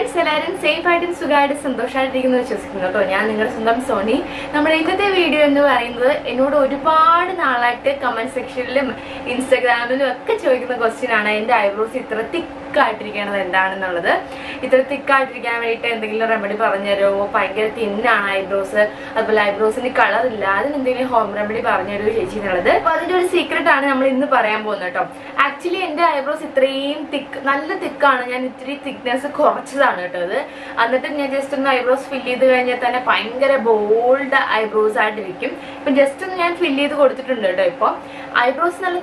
Friends എല്ലാവരും safe ആയിട്ടും സുഖമായിട്ടും സന്തോഷമായിട്ടിരിക്കുന്നു വിശ്വസിക്കുന്നു കേട്ടോ. ഞാൻ നിങ്ങളുടെ സ്വന്തം സോണി. നമ്മുടെ ഇന്നത്തെ വീഡിയോ എന്ന് പറയുന്നത് എന്നോട് ഒരുപാട് നാളായിട്ട് കമന്റ് സെക്ഷനിലും ഇൻസ്റ്റാഗ്രാമിലും ഒക്കെ ചോദിക്കുന്ന ക്വസ്റ്റ്യൻ ആണ്. എന്റെ ഐബ്രോസ് ഇത്ര തിക്കായിട്ടിരിക്കണത് എന്താണെന്നുള്ളത്. ഇത്ര തിക്കായിട്ടിരിക്കാൻ വേണ്ടിയിട്ട് എന്തെങ്കിലും റെമഡി പറഞ്ഞു തരുമോ ഭയങ്കര തിന്നാണ് ഐബ്രോസ് അതുപോലെ ഐബ്രോസിന് കളർ ഇല്ല. അതിന് എന്തെങ്കിലും ഹോം റെമഡി പറഞ്ഞു തരുമോ ചേച്ചി എന്നുള്ളത്. അപ്പൊ അതിന്റെ ഒരു സീക്രട്ട് ആണ് നമ്മൾ ഇന്ന് പറയാൻ പോകുന്നത് കേട്ടോ. ആക്ച്വലി എന്റെ ഐബ്രോസ് ഇത്രയും തിക്ക് നല്ല തിക്കാണ് ഞാൻ ഇത്തിരി തിക്നെസ് കുറച്ചതാണ് കേട്ടോ അത്. എന്നിട്ട് ഞാൻ ജസ്റ്റ് ഒന്ന് ഐബ്രോസ് ഫില്ല് ചെയ്ത് കഴിഞ്ഞാൽ തന്നെ ഭയങ്കര ബോൾഡ് ഐബ്രോസ് ആയിട്ടിരിക്കും. ഇപ്പൊ ജസ്റ്റ് ഒന്ന് ഞാൻ ഫില്ല് ചെയ്ത് കൊടുത്തിട്ടുണ്ട് കേട്ടോ ഇപ്പൊ. ഐബ്രോസ് നല്ല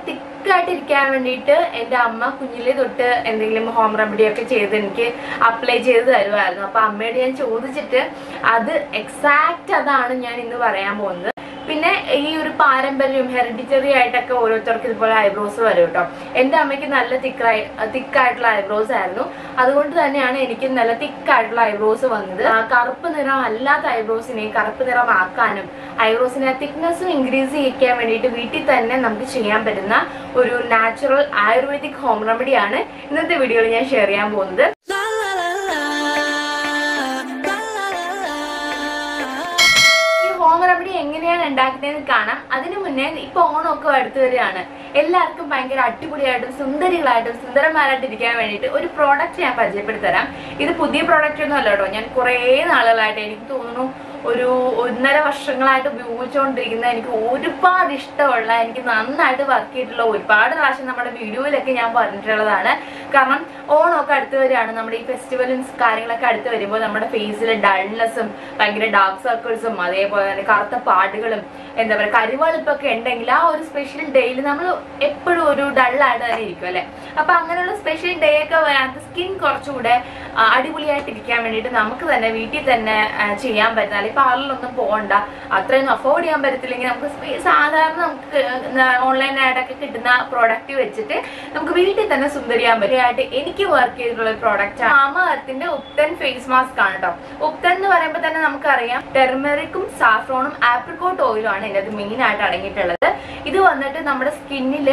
തിക്കായിട്ട് ഇരിക്കാൻ വേണ്ടിയിട്ട് എന്റെ അമ്മ കുഞ്ഞിലെ തൊട്ട് എന്തെങ്കിലും ഹോം റെമഡി ഒക്കെ ചെയ്ത് എനിക്ക് അപ്ലൈ ചെയ്ത് തരുമായിരുന്നു അപ്പൊ അമ്മയോട് ഞാൻ ചോദിച്ചിട്ട് അത് എക്സാക്റ്റ് അതാണ് ഞാൻ ഇന്ന് പറയാൻ പോകുന്നത്. പിന്നെ ഈ ഒരു പാരമ്പര്യം ഹെറിഡിറ്ററി ആയിട്ടൊക്കെ ഓരോരുത്തർക്ക് ഇതുപോലെ ഐബ്രോസ് വരും കേട്ടോ. എന്റെ അമ്മയ്ക്ക് നല്ല തിക്കായി തിക്കായിട്ടുള്ള ഐബ്രോസ് ആയിരുന്നു. അതുകൊണ്ട് തന്നെയാണ് എനിക്ക് നല്ല തിക്കായിട്ടുള്ള ഐബ്രോസ് വന്നത്. കറുപ്പ് നിറം അല്ലാത്ത ഐബ്രോസിനെ കറുപ്പ് നിറമാക്കാനും ഐബ്രോസിനെ തിക്നെസ്സും ഇൻക്രീസ് ചെയ്യിക്കാൻ വേണ്ടിയിട്ട് വീട്ടിൽ തന്നെ നമുക്ക് ചെയ്യാൻ പറ്റുന്ന ഒരു നാച്ചുറൽ ആയുർവേദിക് ഹോം റെമഡിയാണ് ഇന്നത്തെ വീഡിയോയിൽ ഞാൻ ഷെയർ ചെയ്യാൻ പോകുന്നത്. ഉണ്ടാക്കുന്നതെന്ന് കാണാം. അതിനു മുന്നേ ഇപ്പൊ ഓണമൊക്കെ അടുത്തു വരികയാണ്. എല്ലാവർക്കും ഭയങ്കര അടിപൊളിയായിട്ടും സുന്ദരികളായിട്ടും സുന്ദരന്മാരായിട്ട് ഇരിക്കാൻ വേണ്ടിയിട്ട് ഒരു പ്രോഡക്റ്റ് ഞാൻ പരിചയപ്പെടുത്തരാം. ഇത് പുതിയ പ്രോഡക്റ്റ് ഒന്നും അല്ല കേട്ടോ. ഞാൻ കുറേ നാളുകളായിട്ട് എനിക്ക് തോന്നുന്നു ഒരു ഒന്നര വർഷങ്ങളായിട്ട് ഉപയോഗിച്ചുകൊണ്ടിരിക്കുന്ന എനിക്ക് ഒരുപാട് ഇഷ്ടമുള്ള എനിക്ക് നന്നായിട്ട് വർക്ക് ചെയ്തിട്ടുള്ള ഒരുപാട് പ്രാവശ്യം നമ്മുടെ വീഡിയോയിലൊക്കെ ഞാൻ പറഞ്ഞിട്ടുള്ളതാണ്. കാരണം ഓണമൊക്കെ അടുത്ത് വരികയാണ്. നമ്മുടെ ഈ ഫെസ്റ്റിവലും കാര്യങ്ങളൊക്കെ അടുത്ത് വരുമ്പോൾ നമ്മുടെ ഫേസിൽ ഡൾനെസ്സും ഭയങ്കര ഡാർക്ക് സർക്കിൾസും അതേപോലെ തന്നെ കറുത്ത പാടുകളും എന്താ പറയുക കരുവളിപ്പൊക്കെ ഉണ്ടെങ്കിൽ ആ ഒരു സ്പെഷ്യൽ ഡേയിൽ നമ്മൾ എപ്പോഴും ഒരു ഡള്ളായിട്ട് തന്നെ ഇരിക്കും അല്ലെ? അപ്പൊ അങ്ങനെയുള്ള സ്പെഷ്യൽ ഡേ ഒക്കെ വരാത്ത സ്കിൻ കുറച്ചുകൂടെ അടിപൊളിയായിട്ട് ഇരിക്കാൻ വേണ്ടിയിട്ട് നമുക്ക് തന്നെ വീട്ടിൽ തന്നെ ചെയ്യാൻ പറ്റുന്ന അല്ലെങ്കിൽ പാർലറിലൊന്നും പോകണ്ട അത്രയൊന്നും അഫോർഡ് ചെയ്യാൻ പറ്റത്തില്ലെങ്കിൽ നമുക്ക് സാധാരണ നമുക്ക് ഓൺലൈനായിട്ടൊക്കെ കിട്ടുന്ന പ്രോഡക്റ്റ് വെച്ചിട്ട് നമുക്ക് വീട്ടിൽ തന്നെ സുന്ദരിയാൻ പറ്റുമായിട്ട് എനിക്ക് വർക്ക് ചെയ്തിട്ടുള്ള ഒരു പ്രോഡക്റ്റ് ആണ്. മാമത്തിന്റെ ഉപ്തൻ ഫേസ് മാസ്ക് ആണ് കേട്ടോ ഉപ്തൻ എന്ന് പറയുമ്പോൾ തന്നെ നമുക്കറിയാം ടെർമറിക്കും സാഫ്രോണും ആപ്രിക്കോട്ട് ഓയിലും ആണ് ഇതിനകത്ത് മെയിൻ ആയിട്ട് അടങ്ങിയിട്ടുള്ളത്. ഇത് വന്നിട്ട് നമ്മുടെ സ്കിന്നിൽ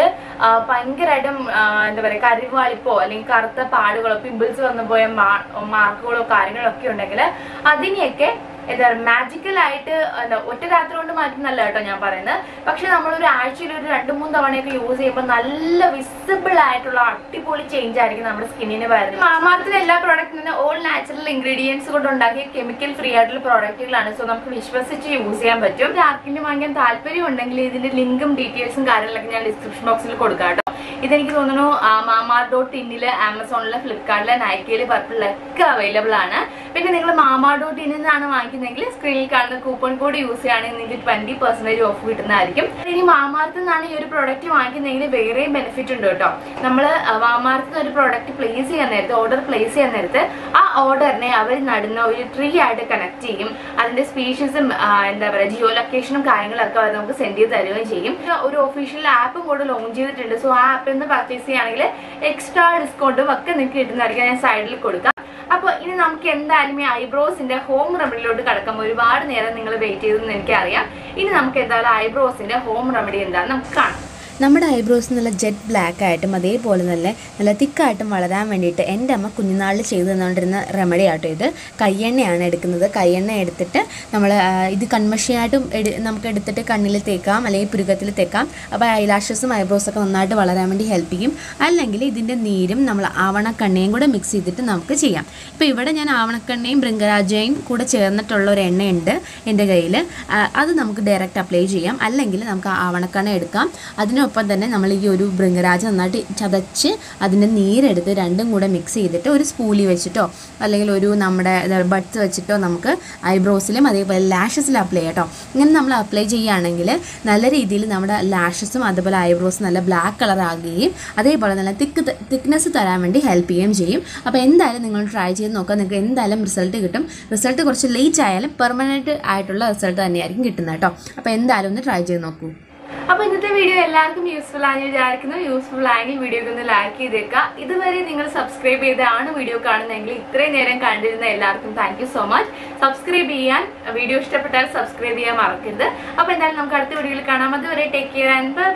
ഭയങ്കരമായിട്ടും എന്താ പറയുക കരിവാളിപ്പോ അല്ലെങ്കിൽ കറുത്ത പാടുകളോ പിമ്പിൾസ് വന്നു പോയ മാർക്കുകളോ കാര്യങ്ങളോ ഒക്കെ ഉണ്ടെങ്കിൽ അതിനെയൊക്കെ എന്താ മാജിക്കൽ ആയിട്ട് എന്താ ഒറ്റ രാത്രി കൊണ്ട് മാറ്റുന്നല്ല കേട്ടോ ഞാൻ പറയുന്നത്. പക്ഷെ നമ്മൾ ഒരു ആഴ്ചയിൽ ഒരു രണ്ട് മൂന്ന് തവണയൊക്കെ യൂസ് ചെയ്യുമ്പോൾ നല്ല വിസിബിൾ ആയിട്ടുള്ള അടിപൊളി ചേഞ്ച് ആയിരിക്കും നമ്മുടെ സ്കിന്നിന് വരുന്നത്. മാമാർത്തിലെ എല്ലാ പ്രോഡക്റ്റിനും ഓൾ നാച്ചുറൽ ഇൻഗ്രീഡിയൻസ് കൊണ്ട് ഉണ്ടാക്കിയ കെമിക്കൽ ഫ്രീ ആയിട്ടുള്ള പ്രോഡക്റ്റുകളാണ് സോ നമുക്ക് വിശ്വസിച്ച് യൂസ് ചെയ്യാൻ പറ്റും. ആർക്കിന് വാങ്ങിക്കാൻ താല്പര്യം ഉണ്ടെങ്കിൽ ഇതിന്റെ ലിങ്കും ഡീറ്റെയിൽസും കാര്യങ്ങളൊക്കെ ഞാൻ ഡിസ്ക്രിപ്ഷൻ ബോക്സിൽ കൊടുക്കാം കേട്ടോ. ഇതെനിക്ക് തോന്നുന്നു മാമാ ഡോട്ട് ഇന്നിൽ ആമസോണിൽ ഫ്ലിപ്കാർട്ടിൽ നൈക്കയിൽ പർപ്പിളിലൊക്കെ അവൈലബിൾ ആണ്. പിന്നെ നിങ്ങൾ മാമാ ഡോട്ട് ഇന്നിൽ നിന്നാണ് വാങ്ങിക്കുന്നതെങ്കിൽ സ്ക്രീനിൽ കാണുന്ന കൂപ്പൺ കോഡ് യൂസ് ചെയ്യുകയാണെങ്കിൽ നിങ്ങൾക്ക് ട്വന്റി പെർസെന്റേജ് ഓഫ് കിട്ടുന്നതായിരിക്കും. ഇനി മാമാർത്ത് നിന്നാണ് ഈ ഒരു പ്രോഡക്റ്റ് വാങ്ങിക്കുന്നതെങ്കിൽ വേറെയും ബെനിഫിറ്റ് ഉണ്ട് കേട്ടോ. നമ്മൾ മാമാർത്ത് ഒരു പ്രോഡക്റ്റ് പ്ലേസ് ചെയ്യാൻ നേരത്ത് ഓർഡർ പ്ലേസ് ചെയ്യാൻ നേരത്ത് ആ ഓർഡറിനെ അവർ നടുന്ന ഒരു ട്രീ ആയിട്ട് കണക്ട് ചെയ്യും. അതിന്റെ സ്പീഷീസും എന്താ പറയുക ജിയോ ലൊക്കേഷനും കാര്യങ്ങളൊക്കെ അവർ നമുക്ക് സെൻഡ് ചെയ്ത് തരുകയും ചെയ്യും. ഒരു ഒഫീഷ്യൽ ആപ്പും കൂടെ ലോഞ്ച് ചെയ്തിട്ടുണ്ട്. സോ ആ ആപ്പിൽ നിന്ന് പർച്ചേസ് ചെയ്യുകയാണെങ്കിൽ എക്സ്ട്രാ ഡിസ്കൗണ്ടും ഒക്കെ നിങ്ങൾക്ക് കിട്ടുന്നതായിരിക്കും. ഞാൻ സൈഡിൽ കൊടുക്കാം. അപ്പൊ ഇനി നമുക്ക് എന്തായാലും ഈ ഐബ്രോസിന്റെ ഹോം റെമഡിയിലോട്ട് കടക്കാം. ഒരുപാട് നേരം നിങ്ങൾ വെയിറ്റ് ചെയ്തെന്ന് എനിക്കറിയാം. ഇനി നമുക്ക് എന്തായാലും ഐബ്രോസിന്റെ ഹോം റെമഡി എന്താണെന്ന് നമുക്ക് കാണാം. നമ്മുടെ ഐബ്രോസ് നല്ല ജെറ്റ് ബ്ലാക്ക് ആയിട്ടും അതേപോലെ തന്നെ നല്ല തിക്കായിട്ടും വളരാൻ വേണ്ടിയിട്ട് എന്റെ അമ്മ കുഞ്ഞുനാളിൽ ചെയ്തു തന്നുകൊണ്ടിരുന്ന റെമഡി ആട്ടോ ഇത്. കയ്യെണ്ണയാണ് എടുക്കുന്നത്. കയ്യെണ്ണ എടുത്തിട്ട് നമ്മൾ ഇത് കൺമഷിയായിട്ടും എടു നമുക്ക് എടുത്തിട്ട് കണ്ണിൽ തേക്കാം അല്ലെങ്കിൽ പുരുകത്തിൽ തേക്കാം. അപ്പോൾ ഐലാഷസും ഐബ്രോസൊക്കെ നന്നായിട്ട് വളരാൻ വേണ്ടി ഹെൽപ്പ് ചെയ്യും. അല്ലെങ്കിൽ ഇതിന്റെ നീരും നമ്മൾ ആവണക്കണ്ണയും കൂടെ മിക്സ് ചെയ്തിട്ട് നമുക്ക് ചെയ്യാം. ഇപ്പോൾ ഇവിടെ ഞാൻ ആവണക്കണ്ണയും ബൃങ്കരാജയും കൂടെ ചേർന്നിട്ടുള്ള ഒരു എണ്ണയുണ്ട് എന്റെ കയ്യിൽ. അത് നമുക്ക് ഡയറക്റ്റ് അപ്ലൈ ചെയ്യാം. അല്ലെങ്കിൽ നമുക്ക് ആവണക്കണ്ണ എടുക്കാം. അതിനൊപ്പം തന്നെ നമ്മൾ ഈ ഒരു ഭൃംഗരാജ് നന്നായിട്ട് ചതച്ച് അതിന്റെ നീരെടുത്ത് രണ്ടും കൂടെ മിക്സ് ചെയ്തിട്ട് ഒരു സ്പൂലി വെച്ചിട്ടോ അല്ലെങ്കിൽ ഒരു നമ്മുടെ ബഡ്സ് വെച്ചിട്ടോ നമുക്ക് ഐബ്രോസിലും അതേപോലെ ലാഷസിലും അപ്ലൈ ചെയ്യാം ഇങ്ങനെ നമ്മൾ അപ്ലൈ ചെയ്യുകയാണെങ്കിൽ നല്ല രീതിയിൽ നമ്മുടെ ലാഷസും അതുപോലെ ഐബ്രോസും നല്ല ബ്ലാക്ക് കളർ ആകുകയും അതേപോലെ നല്ല തിക്ക് തിക്നെസ് തരാൻ വേണ്ടി ഹെൽപ്പ് ചെയ്യുകയും ചെയ്യും. അപ്പോൾ എന്തായാലും നിങ്ങൾ ട്രൈ ചെയ്ത് നോക്കുക നിങ്ങൾക്ക് എന്തായാലും റിസൾട്ട് കിട്ടും. റിസൾട്ട് കുറച്ച് ലേറ്റ് ആയാലും പെർമനന്റ് ആയിട്ടുള്ള റിസൾട്ട് തന്നെയായിരിക്കും കിട്ടുന്നത് കേട്ടോ അപ്പോൾ എന്തായാലും ഒന്ന് ട്രൈ ചെയ്ത് നോക്കൂ. അപ്പൊ ഇന്നത്തെ വീഡിയോ എല്ലാവർക്കും യൂസ്ഫുൾ ആണെന്ന് വിചാരിക്കുന്നു. യൂസ്ഫുൾ ആയെങ്കിൽ വീഡിയോക്ക് ഒന്ന് ലൈക്ക് ചെയ്തേക്കുക. ഇതുവരെ നിങ്ങൾ സബ്സ്ക്രൈബ് ചെയ്താണ് വീഡിയോ കാണുന്നതെങ്കിൽ ഇത്രയും നേരം കണ്ടിരുന്ന എല്ലാവർക്കും താങ്ക് സോ മച്ച് സബ്സ്ക്രൈബ് ചെയ്യാൻ വീഡിയോ ഇഷ്ടപ്പെട്ടാൽ സബ്സ്ക്രൈബ് ചെയ്യാൻ മറക്കരുത്. അപ്പൊ എന്തായാലും നമുക്ക് അടുത്ത വീഡിയോയിൽ കാണാം. അതുവരെ ടേക്ക് കെയർ ആൻഡ് ബൈ